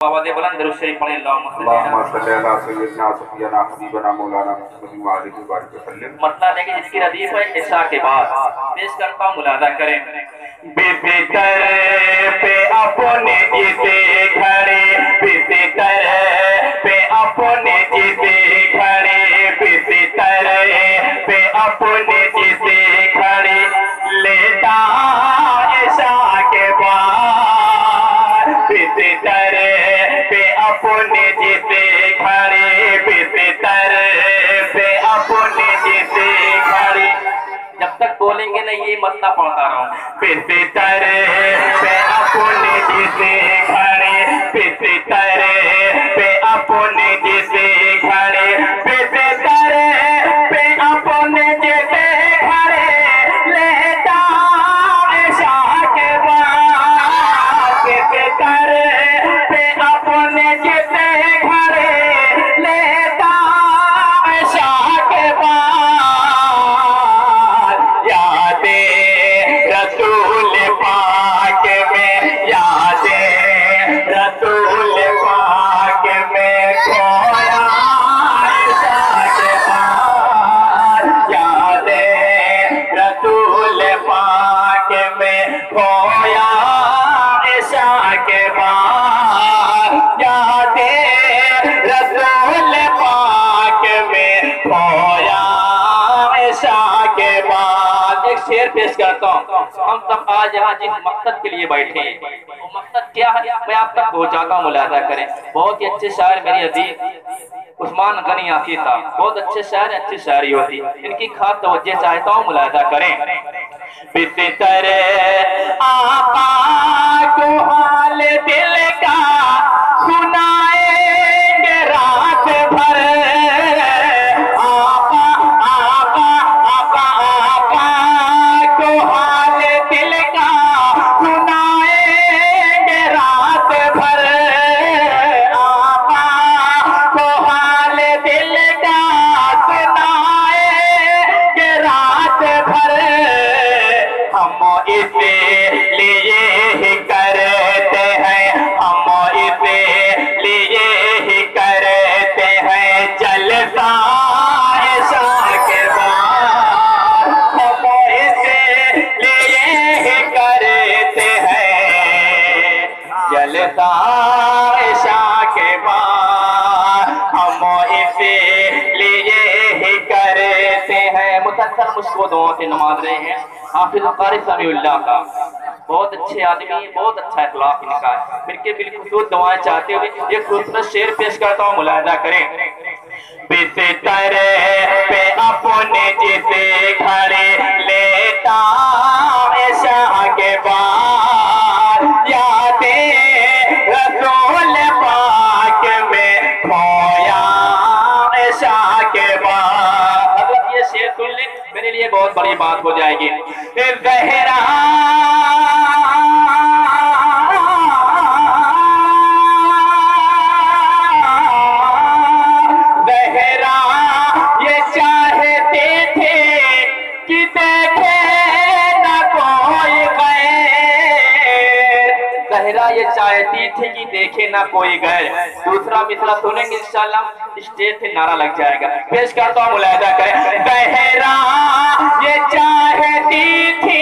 آواز بلند درود شریف پڑھیں اللہم صلی اللہم اللہ صلی اللہ سیدنا صفینا حبیبنا مولانا محمد وعلیہ وبارک وسلم ہے کہ جس کی ردیف ہے عشاء کے بعد پیش کرتا ہوں ملاحظہ کریں بستر پہ اپنے جسے کھڑے بستر پہ اپنے جسے کھڑے بستر پہ اپنے میں یہ مسئلہ پڑھتا رہا ہوں پیسے ترے پہ اپنے جیسے کھڑے۔ بستر پہ اپنے جیسے کھڑے۔ پیش کرتا ہوں۔ ہم سب آج یہاں جس مقصد کے لیے بیٹھے ہیں، وہ مقصد کیا ہے؟ میں آپ تک پہنچاتا ہوں ملاحظہ کریں۔ بہت ہی اچھے شاعر میری عزیز عثمان غنی آتی تھا بہت اچھے شاعر، اچھی شاعری ہوتی۔ ان کی خاص توجہ چاہتا ہوں، ملاحظہ کریں۔ بستر آقا کو حال دل کا اکثر مجھ کو دعا سے نماز رہے ہیں۔ حافظ قاری سمیع اللہ کا۔ بہت اچھے آدمی بہت اچھا اخلاق ان کا ہے۔ پھر کے بالخصوص دعائیں چاہتے ہوئے یہ خوبصورت شعر پیش کرتا ہوں، ملاحظہ کریں۔ بستر پہ اپنے جسے کھڑے لیتا پر یہ بات ہو جائے گی۔ زہرا دیکھے نہ کوئی گئے دوسرا مثلا سنیں گے انشاءاللہ، اسٹیج سے نعرہ لگ جائے گا۔ پیش کرتا ہوں ملاحظہ کریں۔ بہرا، یہ چاہتی تھی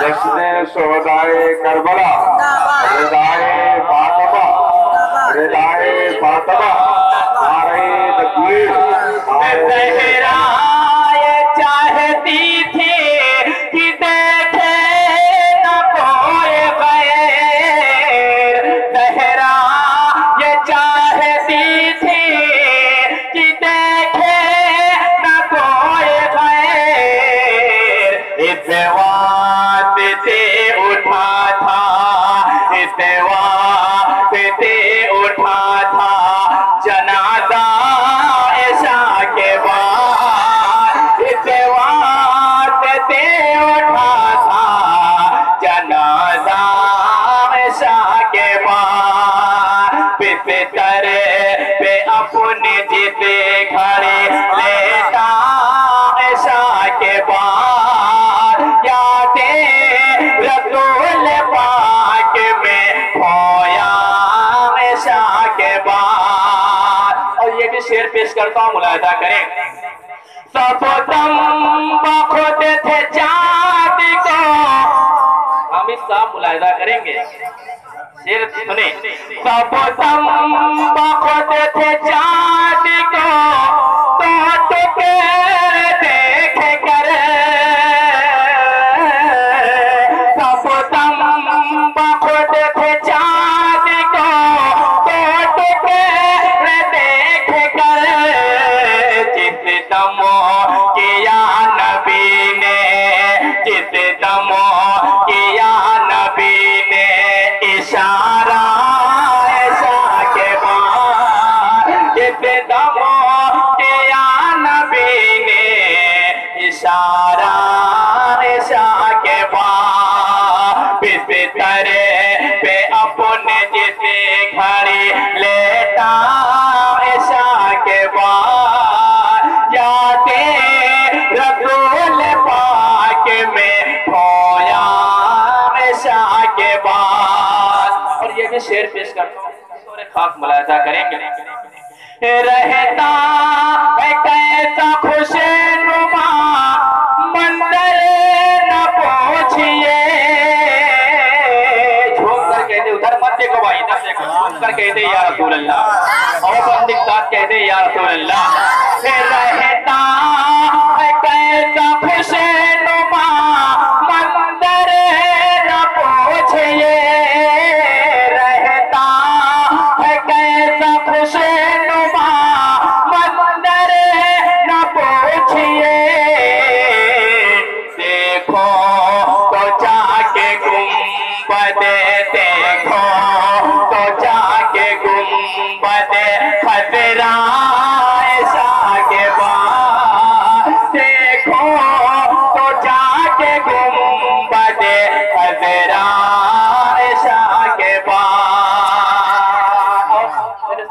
جشن شہدائے کربلا ردائے فاطمہ ردائے فاطمہ بعد بستر پہ اپنے جیتے کھڑے لیٹا عائشہ کے بعد یادیں رسول پاک میں کھویا عائشہ کے بعد۔ اور یہ بھی شعر پیش کرتا ہوں، ملاحظہ کریں۔ سب تم بخود تھے چاند کو۔ ہم اس صاحب ملاحظہ کریں گے۔ شیر سنیں۔ سب تم بخود تھے چاند شعر پیش کرتا ہوں۔ سورہ خاک ملاحظہ کریں گے۔ رہتا ہے کیسا خوش نما، منظر نہ پہنچیے۔ جھوم کر کہتے ادھر، مت دیکھو بھائی، ادھر دیکھو۔ جھوم کر کہتے یا رسول اللہ۔ اور بندک ساتھ کہتے یا رسول اللہ۔ رہتا دیکھو تو جا کے گنبد خطرہ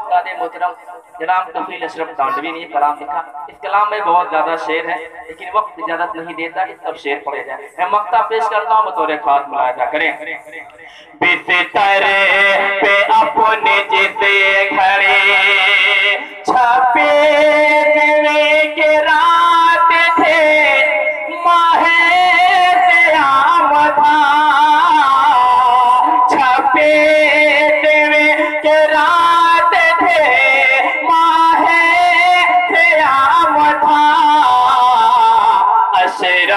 استاد محترم، جناب تفیل اشرف تانڈوی نے کلام لکھا۔ اس کلام میں بہت زیادہ شعر ہے، لیکن وقت اجازت نہیں دیتا کہ سب شعر پڑھے جائیں۔ میں مقطع پیش کرتا ہوں، بطور خاص ملاحظہ کریں۔ بستر پہ اپنے جسے کھڑے۔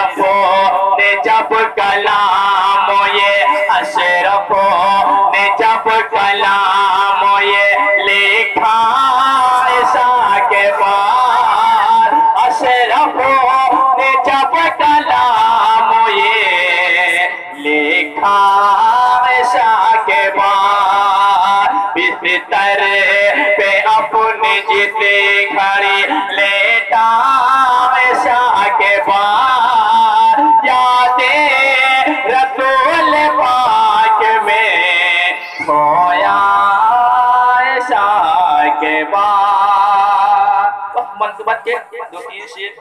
اشرفوں نے جب کلام یہ اشرفوں نے جب کلام یہ لکھا ایسا کے بعد اشرفوں نے جب کلام یہ لکھا ایسا کے بعد، بستر tempatnya domisir